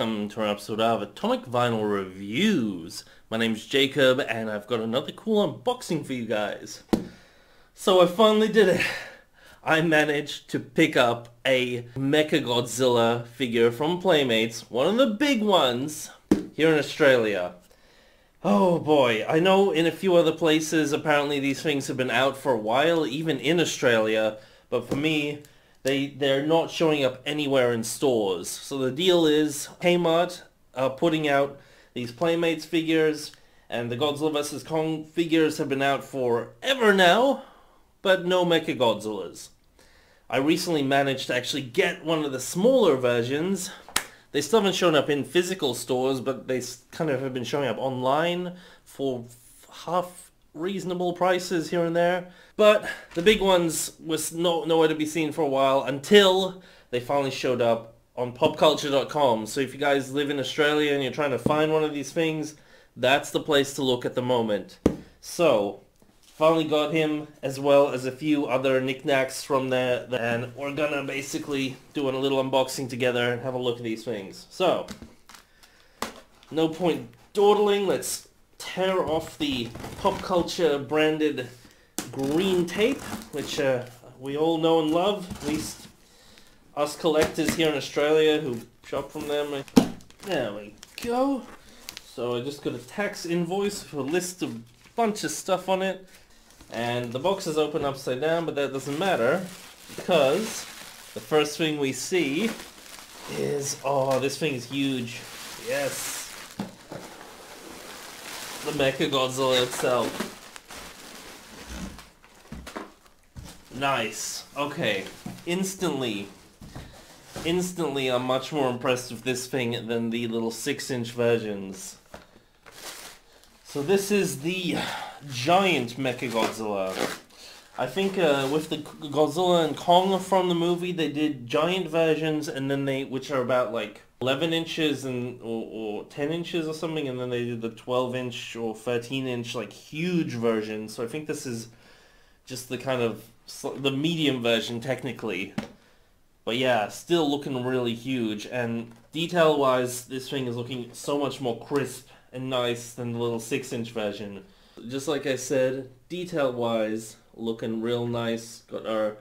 Welcome to an episode of Atomic Vinyl Reviews. My name's Jacob and I've got another cool unboxing for you guys. So I finally did it. I managed to pick up a Mechagodzilla figure from Playmates, one of the big ones, here in Australia. Oh boy, I know in a few other places apparently these things have been out for a while, even in Australia, but for me, they they're not showing up anywhere in stores. So the deal is Kmart are putting out these Playmates figures, and the Godzilla vs Kong figures have been out forever now, but no Mecha Godzillas. I recently managed to actually get one of the smaller versions. They still haven't shown up in physical stores, but they kind of have been showing up online for half reasonable prices here and there. But the big ones was no, nowhere to be seen for a while until they finally showed up on popculcha.com. So if you guys live in Australia and you're trying to find one of these things, that's the place to look at the moment. So, finally got him as well as a few other knickknacks from there and we're gonna basically do a little unboxing together and have a look at these things. So, no point dawdling, let's tear off the Pop Culcha branded green tape, which uh, we all know and love, at least us collectors here in Australia who shop from them. There we go. So I just got a tax invoice for a list of bunch of stuff on it. And the box is open upside down, but that doesn't matter because the first thing we see is, oh, this thing is huge. Yes the Mecha Godzilla itself. Nice. Okay. Instantly. Instantly, I'm much more impressed with this thing than the little 6-inch versions. So this is the giant Mecha Godzilla. I think uh, with the Godzilla and Kong from the movie, they did giant versions, and then they, which are about like 11 inches and or, or 10 inches or something, and then they did the 12 inch or 13 inch like huge version. So I think this is just the kind of the medium version technically. But yeah, still looking really huge, and detail-wise, this thing is looking so much more crisp and nice than the little 6-inch version. Just like I said, detail-wise, looking real nice. Got our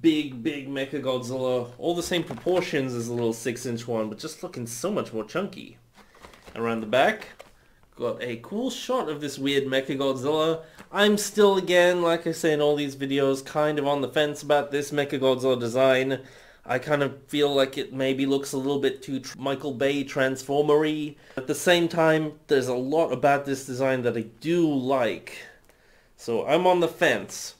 big, big Mecha Godzilla, all the same proportions as the little 6-inch one, but just looking so much more chunky. Around the back, got a cool shot of this weird Mecha Godzilla. I'm still, again, like I say in all these videos, kind of on the fence about this Mecha Godzilla design. I kind of feel like it maybe looks a little bit too Michael Bay Transformery. At the same time, there's a lot about this design that I do like. So I'm on the fence.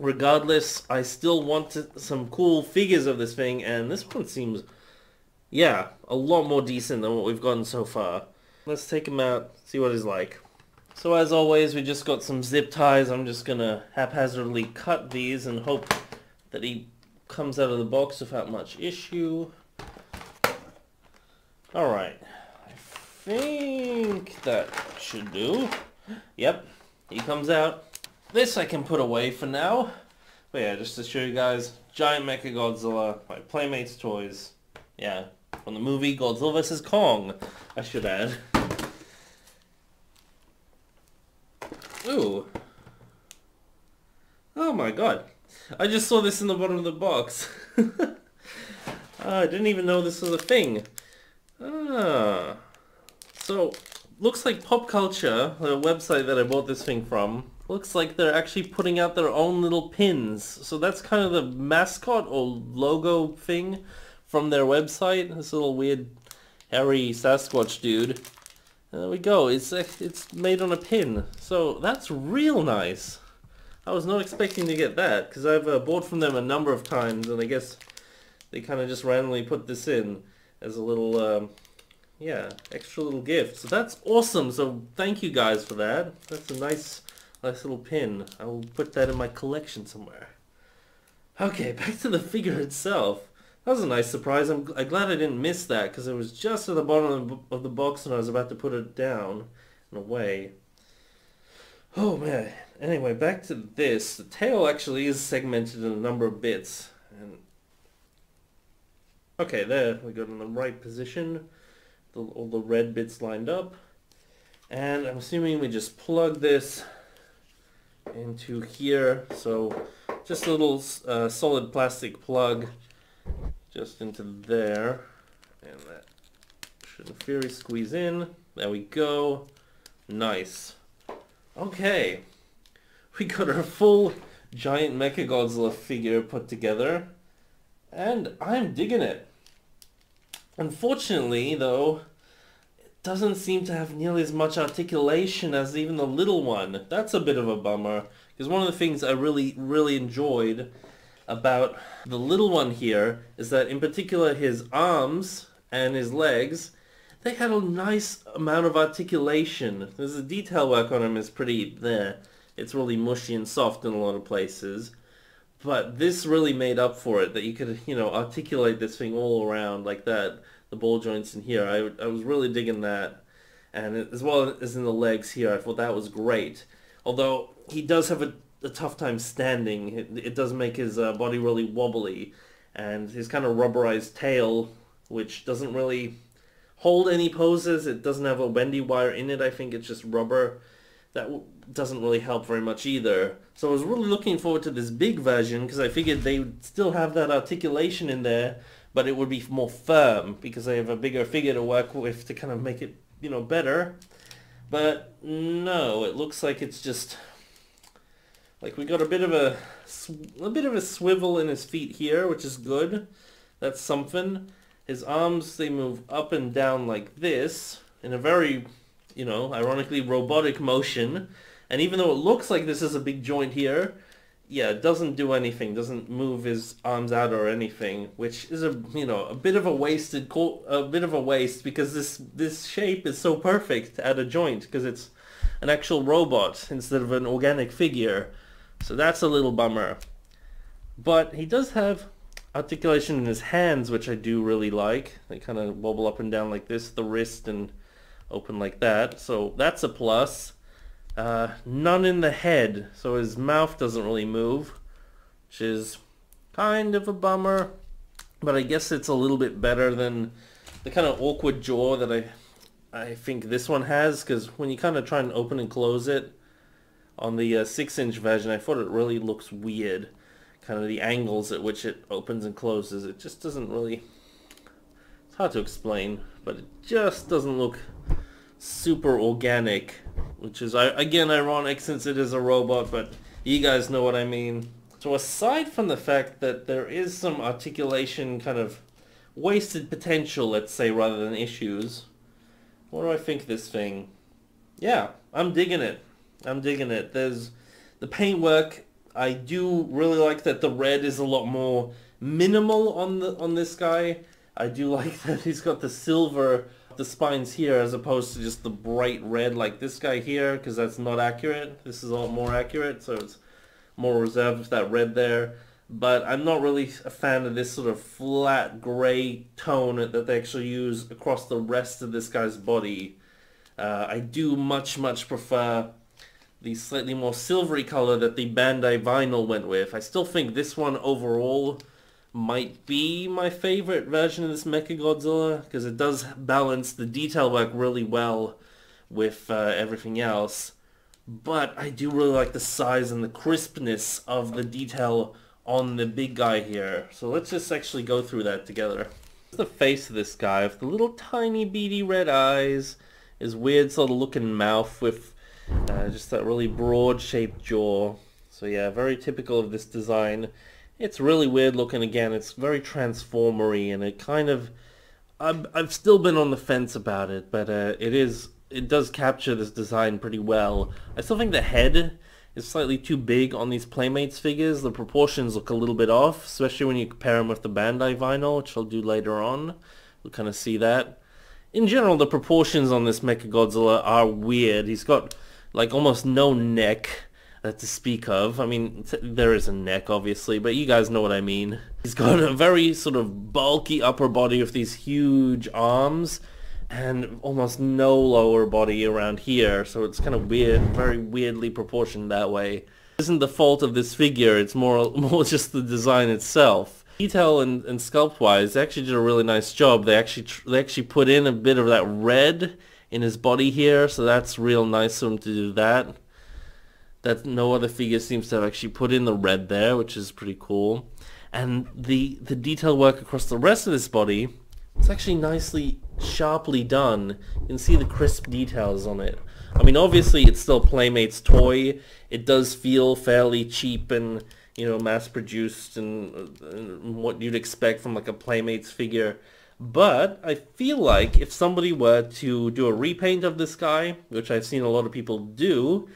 Regardless, I still want some cool figures of this thing, and this one seems, yeah, a lot more decent than what we've gotten so far. Let's take him out, see what he's like. So as always, we just got some zip ties. I'm just gonna haphazardly cut these and hope that he comes out of the box without much issue. Alright, I think that should do. Yep, he comes out. This I can put away for now. But yeah, just to show you guys, Giant Mecha Godzilla by Playmates Toys. Yeah, from the movie Godzilla vs. Kong, I should add. Ooh. Oh my god. I just saw this in the bottom of the box. oh, I didn't even know this was a thing. Ah. So, looks like Pop Culcha, the website that I bought this thing from, looks like they're actually putting out their own little pins. So that's kind of the mascot or logo thing from their website. This little weird hairy Sasquatch dude. There we go. It's it's made on a pin. So that's real nice. I was not expecting to get that because I've uh, bought from them a number of times and I guess they kind of just randomly put this in as a little um, yeah, extra little gift. So that's awesome. So thank you guys for that. That's a nice, nice little pin. I will put that in my collection somewhere. Okay, back to the figure itself. That was a nice surprise. I'm, I'm glad I didn't miss that because it was just at the bottom of the box and I was about to put it down and away. Oh man. Anyway, back to this. The tail actually is segmented in a number of bits. And Okay, there, we got in the right position. The, all the red bits lined up. And I'm assuming we just plug this into here. So just a little uh, solid plastic plug just into there. And that should in squeeze in. There we go. Nice. Okay. We got our full giant Mechagodzilla figure put together. And I'm digging it. Unfortunately, though, doesn't seem to have nearly as much articulation as even the little one. That's a bit of a bummer. Because one of the things I really, really enjoyed about the little one here is that in particular his arms and his legs, they had a nice amount of articulation. There's a detail work on him is pretty there. It's really mushy and soft in a lot of places. But this really made up for it, that you could, you know, articulate this thing all around like that. The ball joints in here, I, I was really digging that. And as well as in the legs here, I thought that was great. Although he does have a, a tough time standing. It, it does make his uh, body really wobbly. And his kind of rubberized tail, which doesn't really hold any poses. It doesn't have a bendy wire in it. I think it's just rubber that doesn't really help very much either. So I was really looking forward to this big version because I figured they would still have that articulation in there, but it would be more firm because they have a bigger figure to work with to kind of make it, you know, better. But no, it looks like it's just like we got a bit of a a bit of a swivel in his feet here, which is good. That's something. His arms they move up and down like this in a very you know, ironically robotic motion. And even though it looks like this is a big joint here, yeah, it doesn't do anything, doesn't move his arms out or anything, which is a, you know, a bit of a wasted, a bit of a waste because this, this shape is so perfect at a joint because it's an actual robot instead of an organic figure. So that's a little bummer. But he does have articulation in his hands, which I do really like. They kind of wobble up and down like this, the wrist and open like that. So that's a plus. Uh, none in the head, so his mouth doesn't really move, which is kind of a bummer. But I guess it's a little bit better than the kind of awkward jaw that I I think this one has, because when you kind of try and open and close it on the uh, 6-inch version, I thought it really looks weird. Kind of the angles at which it opens and closes. It just doesn't really... It's hard to explain, but it just doesn't look super organic, which is again ironic since it is a robot, but you guys know what I mean. So aside from the fact that there is some articulation kind of wasted potential, let's say, rather than issues, what do I think this thing? Yeah, I'm digging it. I'm digging it. There's the paintwork. I do really like that the red is a lot more minimal on the on this guy. I do like that he's got the silver the spines here as opposed to just the bright red like this guy here because that's not accurate. This is all more accurate so it's more reserved with that red there. But I'm not really a fan of this sort of flat gray tone that they actually use across the rest of this guy's body. Uh, I do much, much prefer the slightly more silvery color that the Bandai vinyl went with. I still think this one overall might be my favorite version of this Mechagodzilla because it does balance the detail work really well with uh, everything else. But I do really like the size and the crispness of the detail on the big guy here. So let's just actually go through that together. The face of this guy with the little tiny beady red eyes, his weird sort of looking mouth with uh, just that really broad shaped jaw. So yeah, very typical of this design. It's really weird looking again. It's very transformery and it kind of... I've, I've still been on the fence about it, but uh, it is... It does capture this design pretty well. I still think the head is slightly too big on these Playmates figures. The proportions look a little bit off, especially when you compare them with the Bandai vinyl, which I'll do later on. We'll kind of see that. In general, the proportions on this Mechagodzilla are weird. He's got like almost no neck uh, to speak of. I mean, there is a neck, obviously, but you guys know what I mean. He's got a very sort of bulky upper body with these huge arms and almost no lower body around here, so it's kind of weird, very weirdly proportioned that way. It isn't the fault of this figure, it's more, more just the design itself. Detail and, and sculpt wise, they actually did a really nice job. They actually they actually put in a bit of that red in his body here, so that's real nice of him to do that. That no other figure seems to have actually put in the red there, which is pretty cool. And the the detail work across the rest of this body it's actually nicely, sharply done. You can see the crisp details on it. I mean, obviously, it's still Playmate's toy. It does feel fairly cheap and, you know, mass-produced and, uh, and what you'd expect from, like, a Playmate's figure. But I feel like if somebody were to do a repaint of this guy, which I've seen a lot of people do,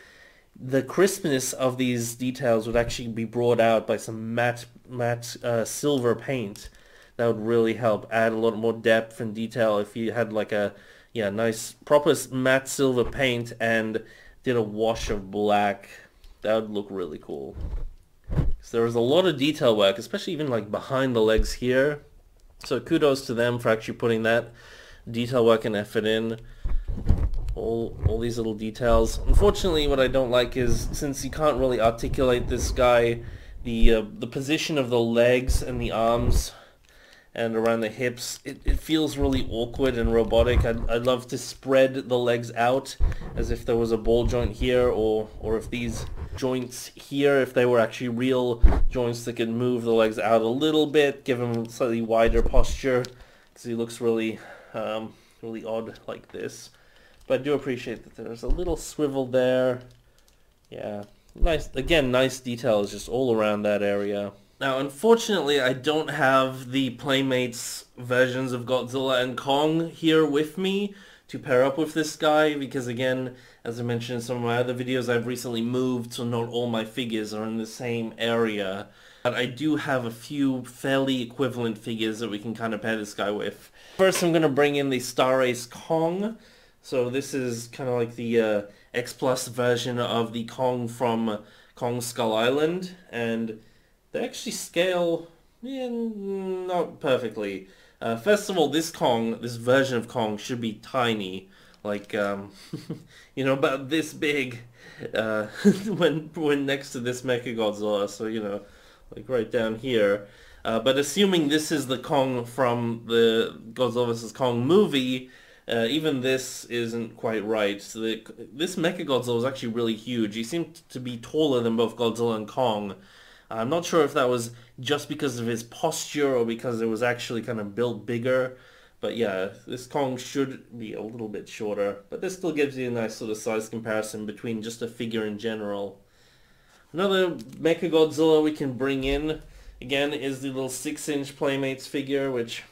the crispness of these details would actually be brought out by some matte, matte uh, silver paint. That would really help add a lot more depth and detail if you had like a yeah nice proper matte silver paint and did a wash of black. That would look really cool. So there was a lot of detail work especially even like behind the legs here. So kudos to them for actually putting that detail work and effort in all all these little details unfortunately what I don't like is since you can't really articulate this guy the uh, the position of the legs and the arms and around the hips. It, it feels really awkward and robotic. I'd, I'd love to spread the legs out as if there was a ball joint here or, or if these joints here, if they were actually real joints that could move the legs out a little bit, give him a slightly wider posture because he looks really, um, really odd like this. But I do appreciate that there's a little swivel there. Yeah, nice. Again, nice details just all around that area. Now, unfortunately, I don't have the Playmates versions of Godzilla and Kong here with me to pair up with this guy because again, as I mentioned in some of my other videos, I've recently moved so not all my figures are in the same area. But I do have a few fairly equivalent figures that we can kind of pair this guy with. First, I'm going to bring in the Star Ace Kong. So this is kind of like the uh, X Plus version of the Kong from Kong Skull Island. And they actually scale yeah, not perfectly. Uh, first of all, this Kong, this version of Kong should be tiny, like um, you know, about this big uh, when when next to this Mechagodzilla. So you know, like right down here. Uh, but assuming this is the Kong from the Godzilla vs Kong movie, uh, even this isn't quite right. So the, this Mechagodzilla is actually really huge. He seemed to be taller than both Godzilla and Kong. I'm not sure if that was just because of his posture or because it was actually kind of built bigger. But yeah, this Kong should be a little bit shorter. But this still gives you a nice sort of size comparison between just a figure in general. Another Mechagodzilla we can bring in, again, is the little 6-inch Playmates figure, which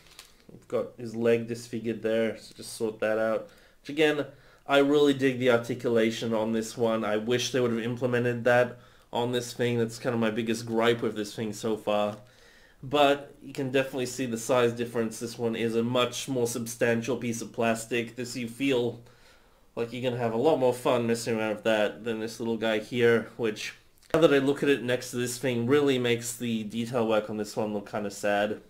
we've got his leg disfigured there, so just sort that out. Which again, I really dig the articulation on this one. I wish they would have implemented that on this thing. That's kind of my biggest gripe with this thing so far. But you can definitely see the size difference. This one is a much more substantial piece of plastic. This you feel like you're going to have a lot more fun messing around with that than this little guy here, which now that I look at it next to this thing really makes the detail work on this one look kind of sad.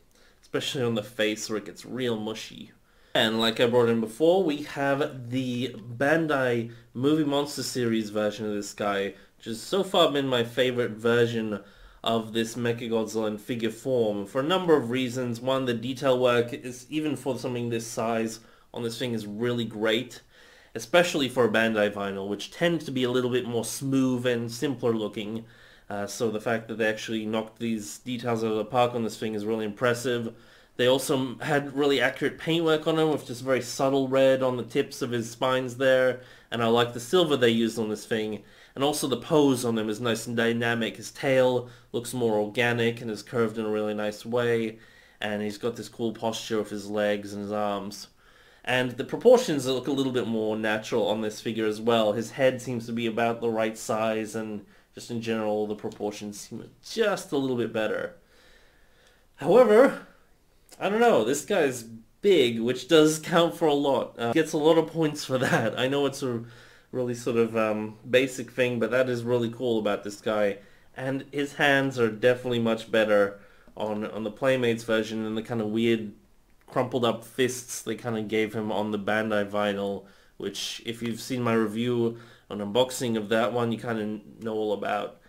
Especially on the face where it gets real mushy. And like I brought in before, we have the Bandai Movie Monster Series version of this guy, which has so far been my favorite version of this Mechagodzilla in figure form for a number of reasons. One, the detail work is, even for something this size on this thing, is really great, especially for a Bandai vinyl, which tends to be a little bit more smooth and simpler looking. Uh, so the fact that they actually knocked these details out of the park on this thing is really impressive. They also had really accurate paintwork on him with just very subtle red on the tips of his spines there. And I like the silver they used on this thing. And also the pose on him is nice and dynamic. His tail looks more organic and is curved in a really nice way. And he's got this cool posture of his legs and his arms. And the proportions look a little bit more natural on this figure as well. His head seems to be about the right size and just in general the proportions seem just a little bit better. However, I don't know, this guy's big, which does count for a lot. Uh, gets a lot of points for that. I know it's a really sort of um, basic thing, but that is really cool about this guy. And his hands are definitely much better on on the Playmates version than the kind of weird crumpled up fists they kind of gave him on the Bandai vinyl, which if you've seen my review on unboxing of that one, you kind of know all about.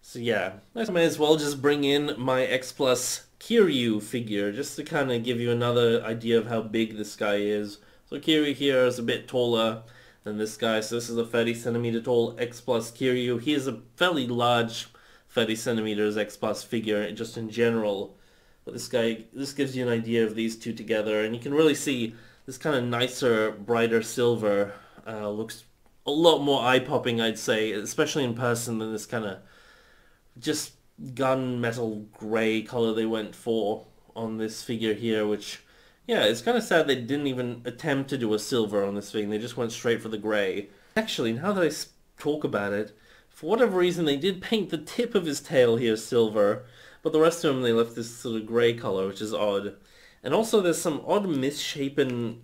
So yeah, I may as well just bring in my X Plus Kiryu figure, just to kind of give you another idea of how big this guy is. So Kiryu here is a bit taller than this guy, so this is a 30 centimeter tall X plus Kiryu. He is a fairly large 30 centimeters X plus figure, just in general. But this guy, this gives you an idea of these two together, and you can really see this kind of nicer, brighter silver uh, looks a lot more eye-popping, I'd say, especially in person than this kind of just gunmetal grey color they went for on this figure here, which, yeah, it's kind of sad they didn't even attempt to do a silver on this thing. They just went straight for the grey. Actually, now that I talk about it, for whatever reason, they did paint the tip of his tail here silver, but the rest of him they left this sort of grey color, which is odd. And also there's some odd misshapen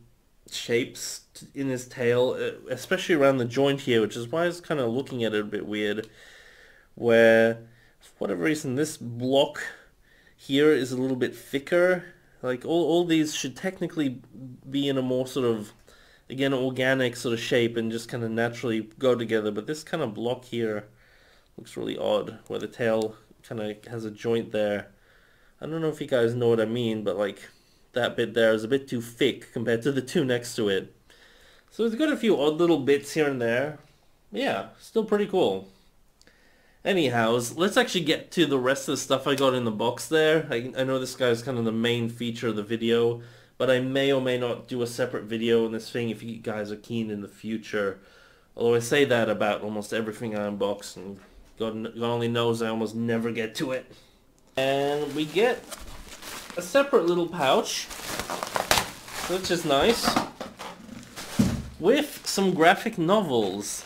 shapes in his tail, uh, especially around the joint here, which is why I was kind of looking at it a bit weird, where for whatever reason this block here is a little bit thicker. Like all, all these should technically be in a more sort of, again, organic sort of shape and just kind of naturally go together, but this kind of block here looks really odd, where the tail kind of has a joint there. I don't know if you guys know what I mean, but like that bit there is a bit too thick compared to the two next to it. So it's got a few odd little bits here and there. Yeah, still pretty cool. Anyhows, let's actually get to the rest of the stuff I got in the box there. I, I know this guy is kind of the main feature of the video, but I may or may not do a separate video on this thing if you guys are keen in the future. Although I say that about almost everything I unbox, and God, God only knows I almost never get to it. And we get a separate little pouch, which is nice, with some graphic novels.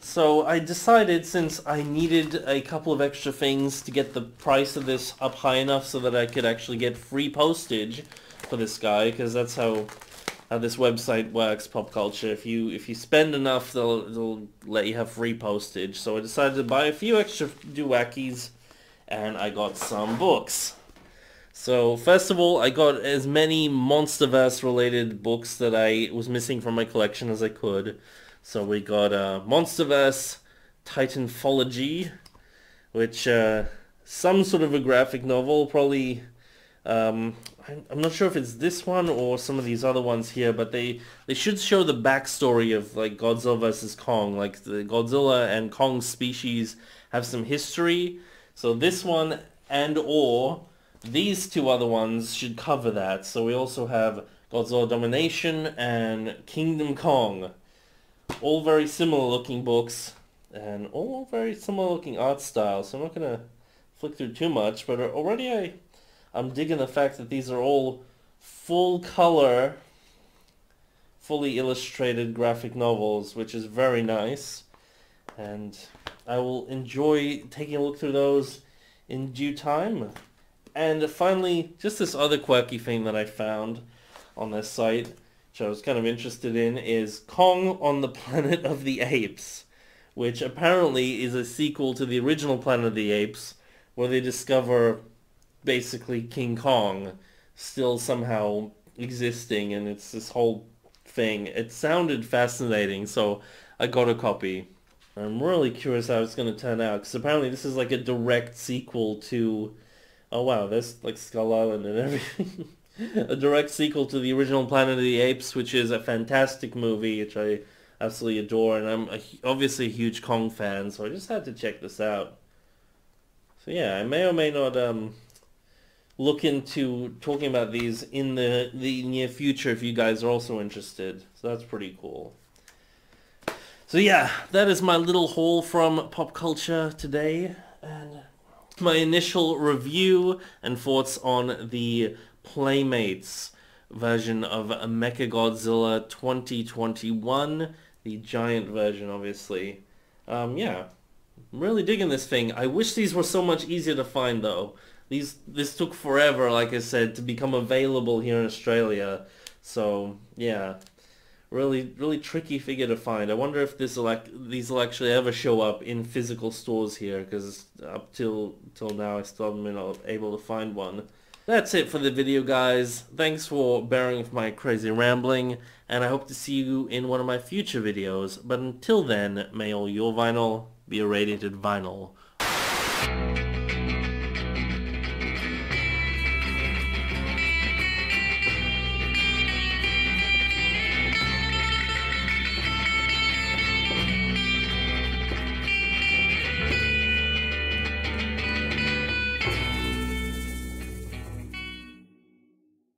So I decided since I needed a couple of extra things to get the price of this up high enough so that I could actually get free postage for this guy, because that's how how this website works, Pop Culcha. If you if you spend enough, they'll they'll let you have free postage. So I decided to buy a few extra duwackies, and I got some books. So first of all, I got as many MonsterVerse related books that I was missing from my collection as I could. So we got uh, MonsterVerse Titanthology, which uh, some sort of a graphic novel, probably. Um, I'm not sure if it's this one or some of these other ones here, but they they should show the backstory of like Godzilla versus Kong. Like the Godzilla and Kong species have some history. So this one and or these two other ones should cover that. So we also have Godzilla Domination and Kingdom Kong. All very similar looking books and all very similar looking art style. So I'm not going to flick through too much, but already I, I'm digging the fact that these are all full color, fully illustrated graphic novels, which is very nice. And I will enjoy taking a look through those in due time. And finally, just this other quirky thing that I found on this site, which I was kind of interested in, is Kong on the Planet of the Apes, which apparently is a sequel to the original Planet of the Apes, where they discover basically King Kong still somehow existing, and it's this whole thing. It sounded fascinating, so I got a copy. I'm really curious how it's going to turn out, because apparently this is like a direct sequel to oh wow, there's like Skull Island and everything. a direct sequel to the original Planet of the Apes, which is a fantastic movie, which I absolutely adore, and I'm a, obviously a huge Kong fan, so I just had to check this out. So yeah, I may or may not um, look into talking about these in the, the near future if you guys are also interested. So that's pretty cool. So yeah, that is my little haul from Pop Culcha today, and my initial review and thoughts on the Playmates version of Mechagodzilla 2021, the giant version, obviously. Um, yeah, I'm really digging this thing. I wish these were so much easier to find, though. These This took forever, like I said, to become available here in Australia. So, yeah really really tricky figure to find. I wonder if this will these will actually ever show up in physical stores here because up till till now I still haven't been able to find one. That's it for the video guys. Thanks for bearing with my crazy rambling and I hope to see you in one of my future videos. But until then, may all your vinyl be a irradiated vinyl